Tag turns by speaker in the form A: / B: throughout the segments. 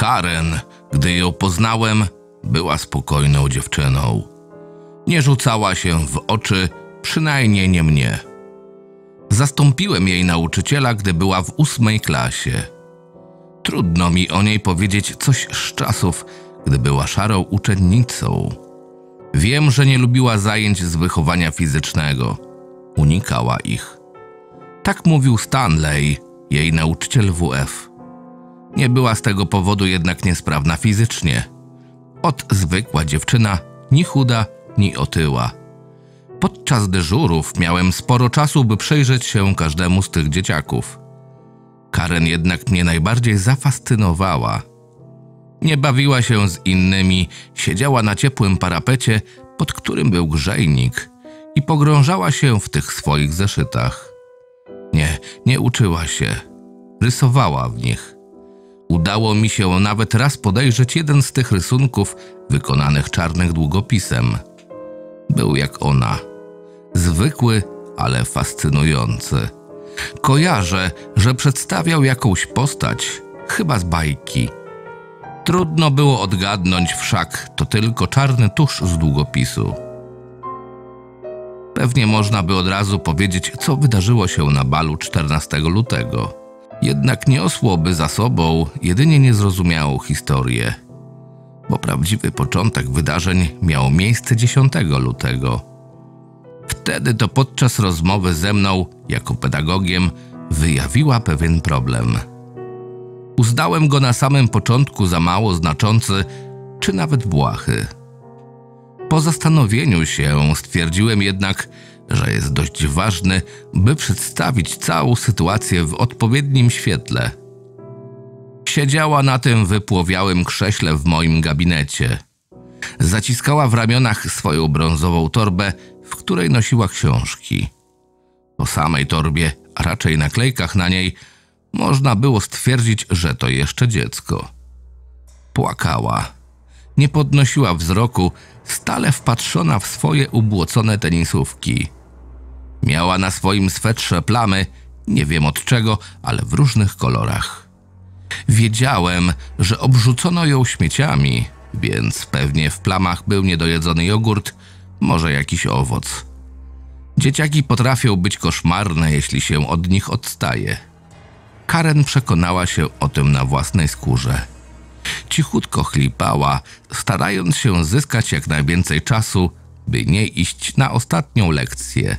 A: Karen, gdy ją poznałem, była spokojną dziewczyną. Nie rzucała się w oczy, przynajmniej nie mnie. Zastąpiłem jej nauczyciela, gdy była w ósmej klasie. Trudno mi o niej powiedzieć coś z czasów, gdy była szarą uczennicą. Wiem, że nie lubiła zajęć z wychowania fizycznego. Unikała ich. Tak mówił Stanley, jej nauczyciel WF. Nie była z tego powodu jednak niesprawna fizycznie. Od zwykła dziewczyna, ni chuda, ni otyła. Podczas dyżurów miałem sporo czasu, by przyjrzeć się każdemu z tych dzieciaków. Karen jednak mnie najbardziej zafascynowała. Nie bawiła się z innymi, siedziała na ciepłym parapecie, pod którym był grzejnik i pogrążała się w tych swoich zeszytach. Nie, nie uczyła się. Rysowała w nich. Udało mi się nawet raz podejrzeć jeden z tych rysunków wykonanych czarnych długopisem. Był jak ona. Zwykły, ale fascynujący. Kojarzę, że przedstawiał jakąś postać, chyba z bajki. Trudno było odgadnąć, wszak to tylko czarny tusz z długopisu. Pewnie można by od razu powiedzieć, co wydarzyło się na balu 14 lutego. Jednak niosłoby za sobą jedynie niezrozumiałą historię, bo prawdziwy początek wydarzeń miał miejsce 10 lutego. Wtedy to podczas rozmowy ze mną, jako pedagogiem, wyjawiła pewien problem. Uznałem go na samym początku za mało znaczący, czy nawet błahy. Po zastanowieniu się stwierdziłem jednak, że jest dość ważny, by przedstawić całą sytuację w odpowiednim świetle. Siedziała na tym wypłowiałym krześle w moim gabinecie. Zaciskała w ramionach swoją brązową torbę, w której nosiła książki. Po samej torbie, a raczej naklejkach na niej, można było stwierdzić, że to jeszcze dziecko. Płakała. Nie podnosiła wzroku, stale wpatrzona w swoje ubłocone tenisówki. Miała na swoim swetrze plamy, nie wiem od czego, ale w różnych kolorach. Wiedziałem, że obrzucono ją śmieciami, więc pewnie w plamach był niedojedzony jogurt, może jakiś owoc. Dzieciaki potrafią być koszmarne, jeśli się od nich odstaje. Karen przekonała się o tym na własnej skórze. Cichutko chlipała, starając się zyskać jak najwięcej czasu, by nie iść na ostatnią lekcję.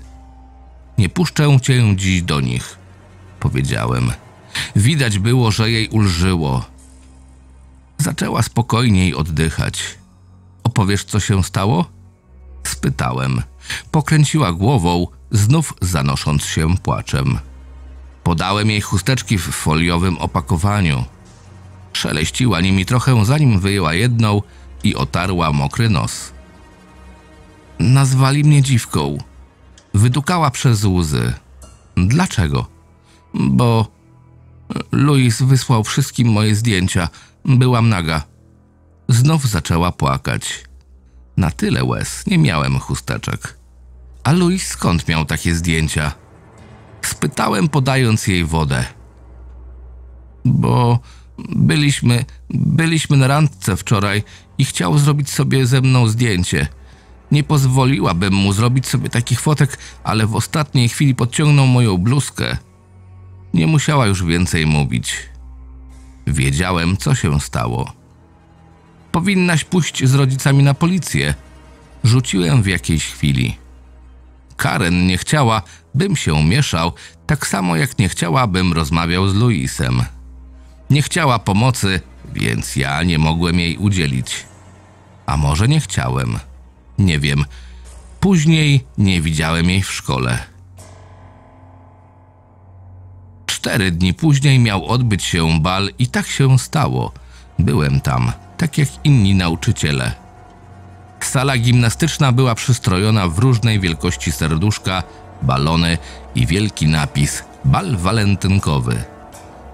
A: Nie puszczę cię dziś do nich, powiedziałem. Widać było, że jej ulżyło. Zaczęła spokojniej oddychać. Opowiesz, co się stało? Spytałem. Pokręciła głową, znów zanosząc się płaczem. Podałem jej chusteczki w foliowym opakowaniu. Szeleściła nimi trochę, zanim wyjęła jedną i otarła mokry nos. Nazwali mnie dziwką. Wydukała przez łzy. Dlaczego? Bo Louis wysłał wszystkim moje zdjęcia. Byłam naga. Znów zaczęła płakać. Na tyle łez nie miałem chusteczek. A Louis skąd miał takie zdjęcia? Spytałem, podając jej wodę. Bo byliśmy, byliśmy na randce wczoraj i chciał zrobić sobie ze mną zdjęcie. Nie pozwoliłabym mu zrobić sobie takich fotek, ale w ostatniej chwili podciągnął moją bluzkę. Nie musiała już więcej mówić. Wiedziałem, co się stało. Powinnaś pójść z rodzicami na policję. Rzuciłem w jakiejś chwili. Karen nie chciała, bym się mieszał, tak samo jak nie chciała, bym rozmawiał z Luisem. Nie chciała pomocy, więc ja nie mogłem jej udzielić. A może nie chciałem? Nie wiem. Później nie widziałem jej w szkole. Cztery dni później miał odbyć się bal i tak się stało. Byłem tam, tak jak inni nauczyciele. Sala gimnastyczna była przystrojona w różnej wielkości serduszka, balony i wielki napis Bal walentynkowy.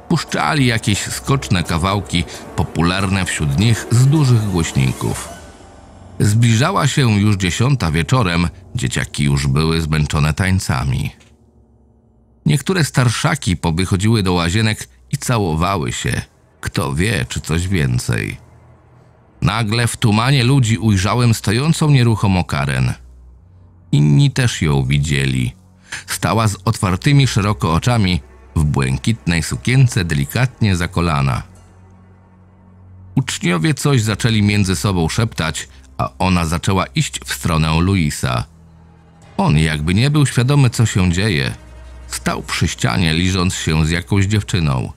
A: Puszczali jakieś skoczne kawałki, popularne wśród nich z dużych głośników. Zbliżała się już dziesiąta wieczorem, dzieciaki już były zmęczone tańcami. Niektóre starszaki powychodziły do łazienek i całowały się. Kto wie, czy coś więcej. Nagle w tumanie ludzi ujrzałem stojącą nieruchomo Karen. Inni też ją widzieli. Stała z otwartymi szeroko oczami, w błękitnej sukience delikatnie za kolana. Uczniowie coś zaczęli między sobą szeptać, a ona zaczęła iść w stronę Luisa. On jakby nie był świadomy, co się dzieje. Stał przy ścianie, liżąc się z jakąś dziewczyną.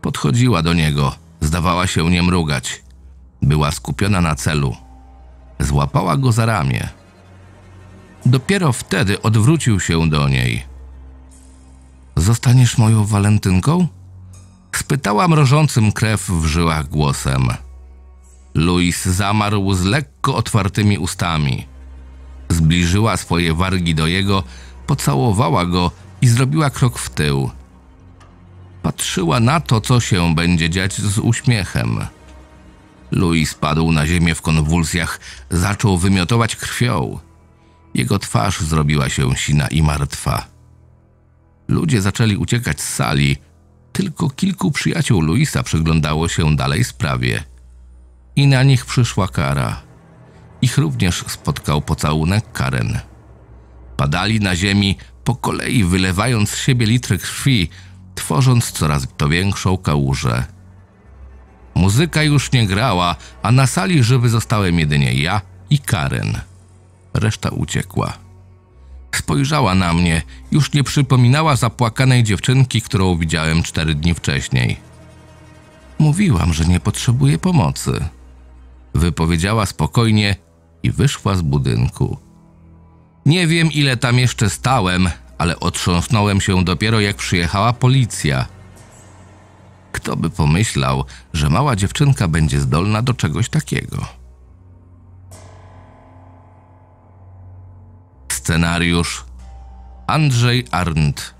A: Podchodziła do niego, zdawała się nie mrugać. Była skupiona na celu. Złapała go za ramię. Dopiero wtedy odwrócił się do niej. Zostaniesz moją walentynką? Spytała mrożącym krew w żyłach głosem. Louis zamarł z lekko otwartymi ustami. Zbliżyła swoje wargi do jego, pocałowała go i zrobiła krok w tył. Patrzyła na to, co się będzie dziać z uśmiechem. Louis padł na ziemię w konwulsjach, zaczął wymiotować krwią. Jego twarz zrobiła się sina i martwa. Ludzie zaczęli uciekać z sali, tylko kilku przyjaciół Luisa przyglądało się dalej sprawie. I na nich przyszła kara. Ich również spotkał pocałunek Karen. Padali na ziemi, po kolei wylewając z siebie litry krwi, tworząc coraz to większą kałużę. Muzyka już nie grała, a na sali żywy zostałem jedynie ja i Karen. Reszta uciekła. Spojrzała na mnie, już nie przypominała zapłakanej dziewczynki, którą widziałem cztery dni wcześniej. Mówiłam, że nie potrzebuje pomocy. Wypowiedziała spokojnie i wyszła z budynku. Nie wiem, ile tam jeszcze stałem, ale otrząsnąłem się dopiero jak przyjechała policja. Kto by pomyślał, że mała dziewczynka będzie zdolna do czegoś takiego? Scenariusz Andrzej Arndt